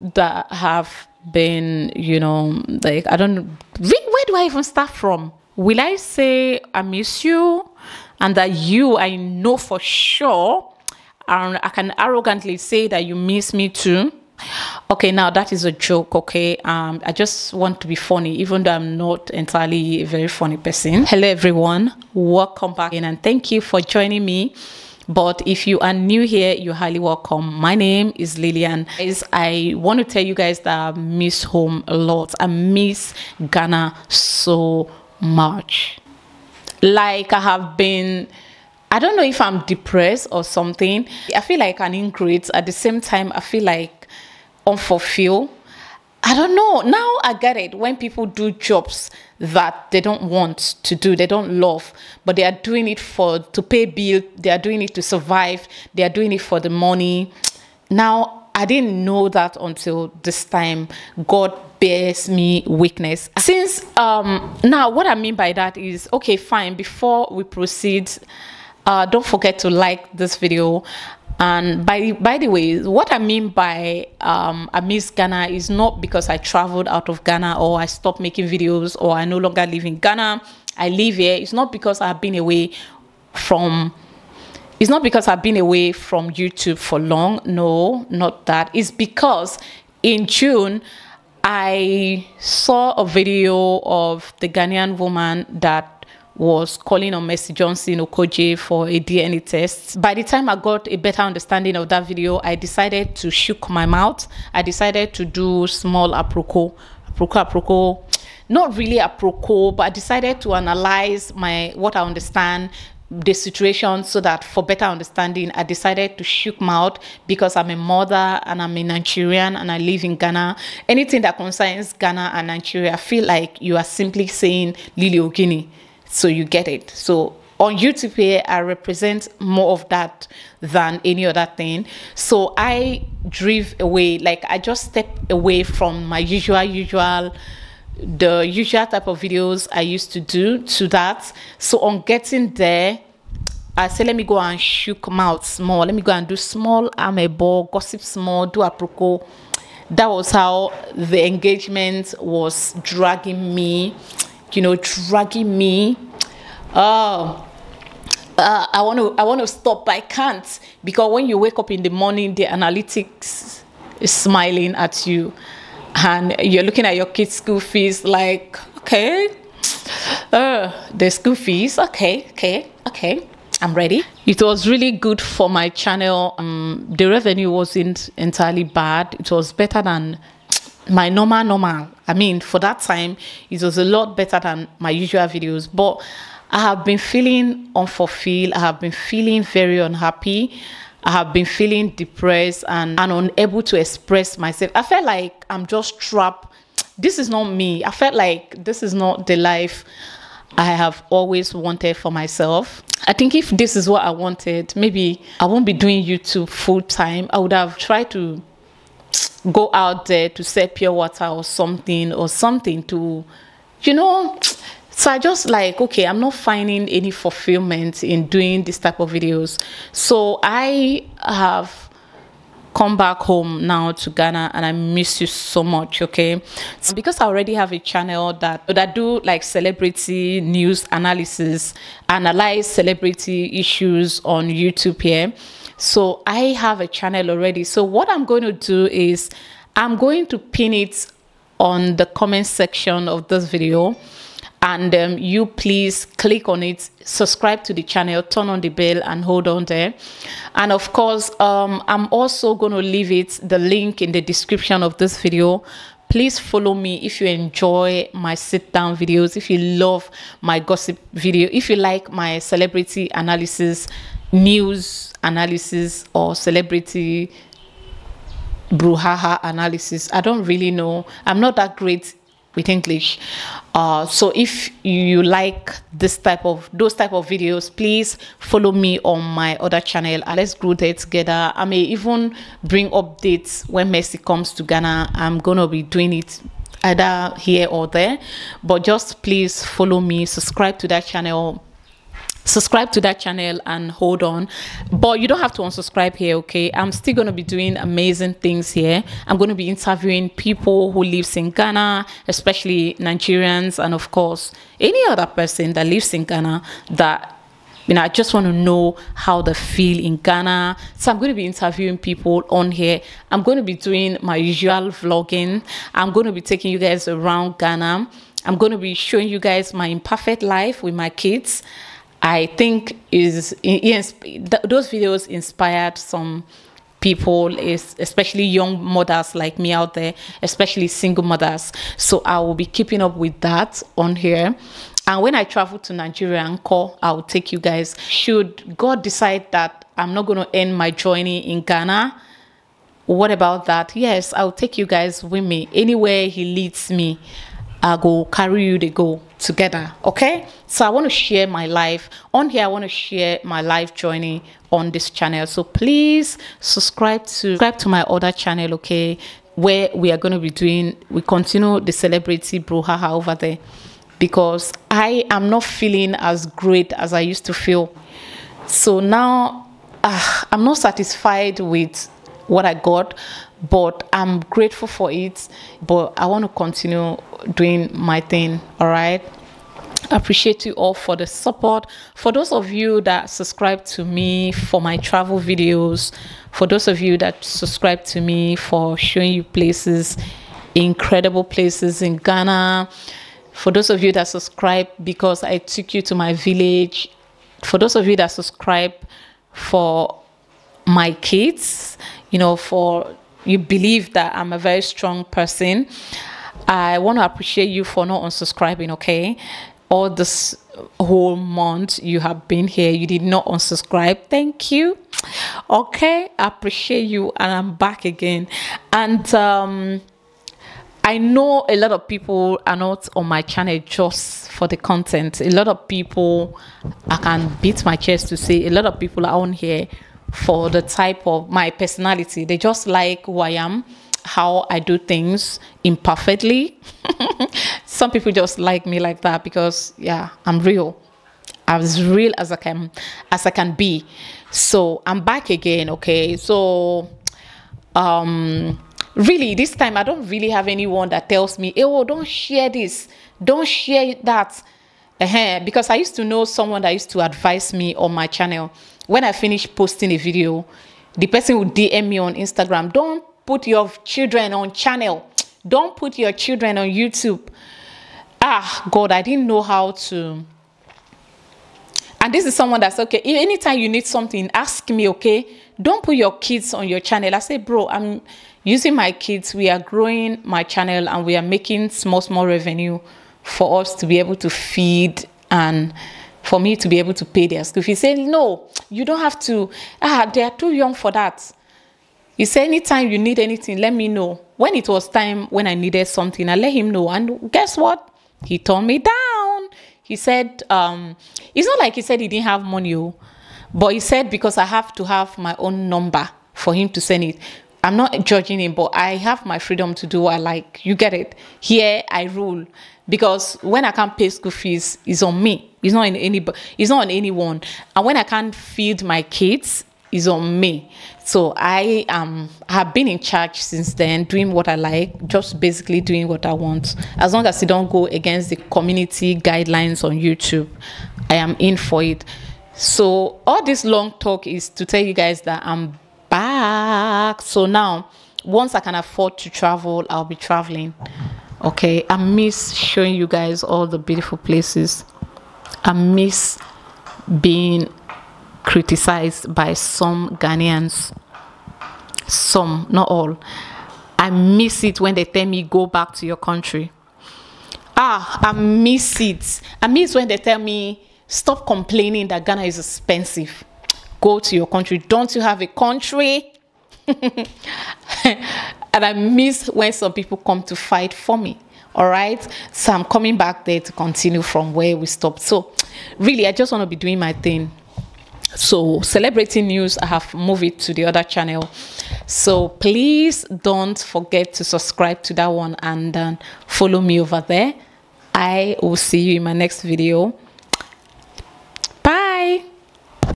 that have been, you know, like I don't where do I even start from? Will I say I miss you and that you I know for sure and I can arrogantly say that you miss me too? Okay, now that is a joke, okay? Um, I just want to be funny, even though I'm not entirely a very funny person. Hello, everyone. Welcome back in, and thank you for joining me. But if you are new here, you're highly welcome. My name is Lillian. I want to tell you guys that I miss home a lot. I miss Ghana so much. Like I have been I don't know if I'm depressed or something. I feel like an ingrate. At the same time, I feel like unfulfilled. I don't know. Now I get it. When people do jobs that they don't want to do, they don't love, but they are doing it for to pay bill, they are doing it to survive, they are doing it for the money. Now I didn't know that until this time. God bears me weakness. Since um now what I mean by that is okay, fine. Before we proceed, uh, don't forget to like this video and by by the way, what I mean by um, I miss Ghana is not because I traveled out of Ghana or I stopped making videos or I no longer live in Ghana. I live here. It's not because I've been away from. It's not because I've been away from YouTube for long. No, not that. It's because in June I saw a video of the Ghanaian woman that was calling on Mercy Johnson Okojie for a DNA test. By the time I got a better understanding of that video, I decided to shook my mouth. I decided to do small aproko, aproko, aproko, not really aproko, but I decided to analyze my what I understand the situation so that for better understanding i decided to shook my mouth because i'm a mother and i'm a nigerian and i live in ghana anything that concerns ghana and nigeria i feel like you are simply saying lily ogini so you get it. So on YouTube I represent more of that than any other thing. So I drive away, like I just step away from my usual, usual, the usual type of videos I used to do to that. So on getting there, I say, let me go and shook mouth small. Let me go and do small amebo, gossip small, do aproko. That was how the engagement was dragging me you know, dragging me. Oh, uh, I want to I want to stop, but I can't because when you wake up in the morning, the analytics is smiling at you, and you're looking at your kids' school fees like, okay, uh, the school fees, okay, okay, okay. I'm ready. It was really good for my channel. Um, the revenue wasn't entirely bad. It was better than my normal normal i mean for that time it was a lot better than my usual videos but i have been feeling unfulfilled i have been feeling very unhappy i have been feeling depressed and, and unable to express myself. I felt like i'm just trapped. This is not me. I felt like this is not the life i have always wanted for myself. I think if this is what I wanted, maybe I won't be doing YouTube full time. I would have tried to go out there to sell pure water or something or something to, you know. So I just like, okay, I'm not finding any fulfillment in doing this type of videos. So I have come back home now to Ghana and I miss you so much, okay? So because I already have a channel that that do like celebrity news analysis, analyze celebrity issues on YouTube here. So I have a channel already. So what I'm going to do is I'm going to pin it on the comment section of this video. And um, you please click on it subscribe to the channel turn on the bell and hold on there. And of course um, i'm also going to leave it the link in the description of this video. Please follow me if you enjoy my sit down videos if you love my gossip video if you like my celebrity analysis news analysis or celebrity brouhaha analysis. I don't really know. I'm not that great with English. Uh, so if you like this type of those type of videos, please follow me on my other channel and let's grow there together. I may even bring updates when Mercy comes to Ghana. I'm gonna be doing it either here or there. But just please follow me, subscribe to that channel subscribe to that channel and hold on but you don't have to unsubscribe here okay i'm still going to be doing amazing things here i'm going to be interviewing people who lives in ghana especially nigerians and of course any other person that lives in ghana that you know, I just want to know how they feel in Ghana. So I'm going to be interviewing people on here. I'm going to be doing my usual vlogging. I'm going to be taking you guys around Ghana. I'm going to be showing you guys my imperfect life with my kids. I think is those videos inspired some people especially young mothers like me out there especially single mothers. So i will be keeping up with that on here. And when i travel to nigeria and call i will take you guys. Should god decide that i'm not going to end my journey in ghana what about that? Yes i'll take you guys with me. Anywhere he leads me I go carry you to go together. Okay. So I want to share my life on here. I want to share my life journey on this channel. So please subscribe to subscribe to my other channel. Okay. Where we are going to be doing, we continue the celebrity brouhaha over there because I am not feeling as great as I used to feel. So now uh, I'm not satisfied with what I got, but I'm grateful for it. But I want to continue doing my thing. All right. I appreciate you all for the support. For those of you that subscribe to me for my travel videos, for those of you that subscribe to me for showing you places, incredible places in Ghana, for those of you that subscribe because I took you to my village, for those of you that subscribe for my kids, you know, for you believe that I'm a very strong person. I want to appreciate you for not unsubscribing, okay? All this whole month you have been here, you did not unsubscribe. Thank you. Okay, I appreciate you, and I'm back again. And um, I know a lot of people are not on my channel just for the content. A lot of people, I can beat my chest to say, a lot of people are on here for the type of my personality. They just like who I am, how I do things imperfectly. Some people just like me like that because yeah, I'm real. i As real as I can as I can be. So I'm back again, okay? So um really this time I don't really have anyone that tells me, oh, don't share this, don't share that. Uh-huh. Because I used to know someone that used to advise me on my channel when I finish posting a video, the person will DM me on Instagram. Don't put your children on channel. Don't put your children on YouTube. Ah, God, I didn't know how to. And this is someone that's okay. Anytime you need something, ask me, okay? Don't put your kids on your channel. I say, bro, I'm using my kids. We are growing my channel and we are making small, small revenue for us to be able to feed and for me to be able to pay their school fees. Said, no, you don't have to. Ah, they are too young for that. He said, anytime you need anything, let me know. When it was time when I needed something, I let him know. And guess what? He turned me down. He said, um, it's not like he said he didn't have money, oh, but he said because I have to have my own number for him to send it. I'm not judging him, but I have my freedom to do what I like. You get it? Here I rule because when I can't pay school fees, it's on me. It's not in any. It's not on anyone. And when I can't feed my kids, it's on me. So I um have been in charge since then, doing what I like, just basically doing what I want. As long as it don't go against the community guidelines on YouTube, I am in for it. So all this long talk is to tell you guys that I'm back. So now, once I can afford to travel, I'll be traveling. Okay, I miss showing you guys all the beautiful places. I miss being criticized by some Ghanaians. Some, not all. I miss it when they tell me go back to your country. Ah, I miss it. I miss when they tell me stop complaining that Ghana is expensive go to your country. Don't you have a country? and I miss when some people come to fight for me. All right. So I'm coming back there to continue from where we stopped. So really, I just want to be doing my thing. So celebrating news, I have moved it to the other channel. So please don't forget to subscribe to that one and uh, follow me over there. I will see you in my next video.